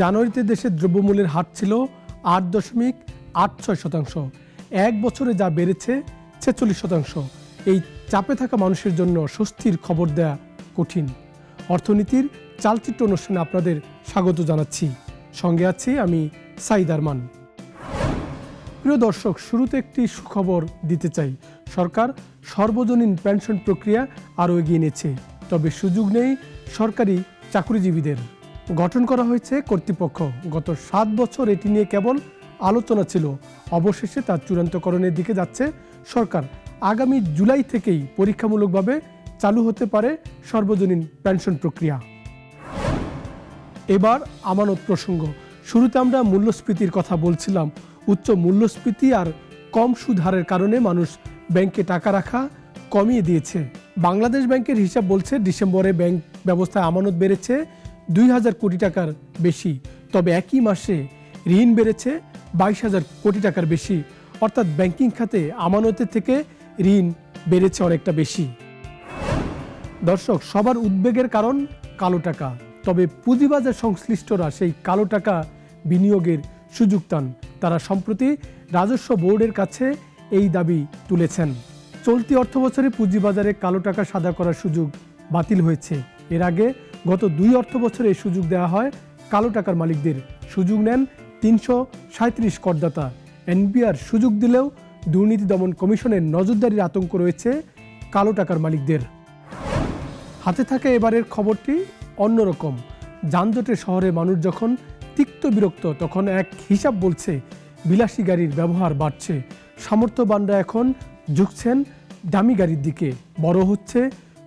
জানুয়ারিতে দেশের দ্রব্যমূল্যের হার ছিল আট দশমিক আট ছয় শতাংশ। এক বছরে যা বেড়েছে ছেচল্লিশ শতাংশ। এই চাপে থাকা মানুষের জন্য স্বস্তির খবর দেয়া কঠিন। অর্থনীতির চালচিত্র অনুষ্ঠানে আপনাদের স্বাগত জানাচ্ছি। সঙ্গে আছি আমি সাইদ আরমান। প্রিয় দর্শক, শুরুতে একটি সুখবর দিতে চাই। সরকার সর্বজনীন পেনশন প্রক্রিয়া আরও এগিয়ে নিয়েছে। তবে সুযোগ নেই সরকারি চাকরিজীবীদের। গঠন করা হয়েছে কর্তৃপক্ষ। গত সাত বছর এটি নিয়ে কেবল আলোচনা ছিল। অবশেষে তার চূড়ান্তকরণের দিকে যাচ্ছে সরকার। আগামী জুলাই থেকেই পরীক্ষামূলকভাবে চালু হতে পারে সর্বজনীন পেনশন প্রক্রিয়া। এবার আমানত প্রসঙ্গ। শুরুতে আমরা মূল্যস্ফীতির কথা বলছিলাম। উচ্চ মূল্যস্ফীতি আর কম সুদ হারের কারণে মানুষ ব্যাংকে টাকা রাখা কমিয়ে দিয়েছে। বাংলাদেশ ব্যাংকের হিসাব বলছে, ডিসেম্বরে ব্যাংক ব্যবস্থায় আমানত বেড়েছে দুই হাজার কোটি টাকার বেশি। তবে একই মাসে ঋণ বেড়েছে বাইশ হাজার কোটি টাকার বেশি। অর্থাৎ ব্যাংকিং খাতে আমানতের থেকে ঋণ বেড়েছে অনেকটা বেশি। দর্শক, সবার উদ্বেগের কারণ কালো টাকা। তবে পুঁজিবাজার সংশ্লিষ্টরা সেই কালো টাকা বিনিয়োগের সুযোগ টান তারা সম্প্রতি রাজস্ব বোর্ডের কাছে এই দাবি তুলেছেন। চলতি অর্থবছরে পুঁজিবাজারে কালো টাকা সাদা করার সুযোগ বাতিল হয়েছে। এর আগে গত দুই অর্থ বছরে এই সুযোগ দেওয়া হয়। কালো টাকার মালিকদের সুযোগ নেন তিনশো সাঁত্রিশ করদাতা। এনবিআর সুযোগ দিলেও দুর্নীতি দমন কমিশনের নজরদারির আতঙ্ক রয়েছে কালো টাকার মালিকদের। হাতে থাকা এবারের খবরটি অন্যরকম। যানজটে শহরে মানুষ যখন তিক্ত বিরক্ত, তখন এক হিসাব বলছে বিলাসী গাড়ির ব্যবহার বাড়ছে। সামর্থ্যবানরা এখন ঝুঁকছেন দামি গাড়ির দিকে। বড় হচ্ছে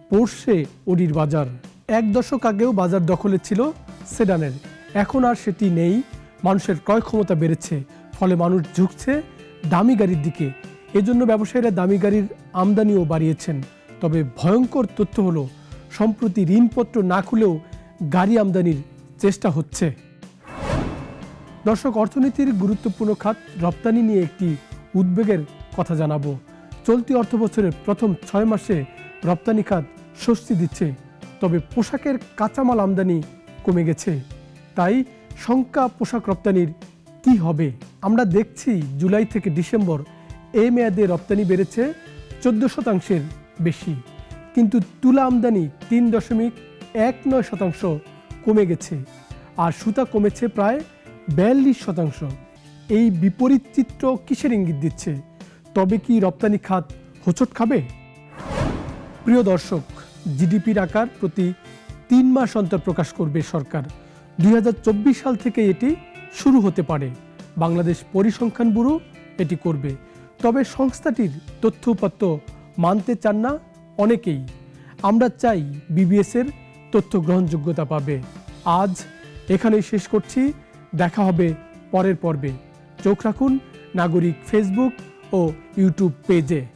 পোর্শে ওডির বাজার। এক দশক আগেও বাজার দখলে ছিল সেডানের। এখন আর সেটি নেই। মানুষের ক্রয় ক্ষমতা বেড়েছে, ফলে মানুষ ঝুঁকছে দামি গাড়ির দিকে। এজন্য ব্যবসায়ীরা দামি গাড়ির আমদানিও বাড়িয়েছেন। তবে ভয়ঙ্কর তথ্য হলো, সম্প্রতি ঋণপত্র না খুলেও গাড়ি আমদানির চেষ্টা হচ্ছে। দর্শক, অর্থনীতির গুরুত্বপূর্ণ খাত রপ্তানি নিয়ে একটি উদ্বেগের কথা জানাব। চলতি অর্থবছরের প্রথম ছয় মাসে রপ্তানি খাত স্বস্তি দিচ্ছে তবে পোশাকের কাঁচামাল আমদানি কমে গেছে। তাই শঙ্কা পোশাক রপ্তানির কি হবে? আমরা দেখছি জুলাই থেকে ডিসেম্বর এ মেয়াদে রপ্তানি বেড়েছে চোদ্দ শতাংশের বেশি। কিন্তু তুলা আমদানি তিন দশমিক এক নয় শতাংশ কমে গেছে আর সুতা কমেছে প্রায় বিয়াল্লিশ শতাংশ। এই বিপরীত চিত্র কিসের ইঙ্গিত দিচ্ছে? তবে কি রপ্তানি খাত হোঁচট খাবে? প্রিয় দর্শক জিডিপির আকার প্রতি তিন মাস অন্তর প্রকাশ করবে সরকার। দুই হাজার চব্বিশ সাল থেকে এটি শুরু হতে পারে। বাংলাদেশ পরিসংখ্যান ব্যুরো এটি করবে। তবে সংস্থাটির তথ্য উপাত্ত মানতে চান না অনেকেই। আমরা চাই বিবিএসের তথ্য গ্রহণযোগ্যতা পাবে। আজ এখানেই শেষ করছি। দেখা হবে পরের পর্বে। চোখ রাখুন নাগরিক ফেসবুক ও ইউটিউব পেজে।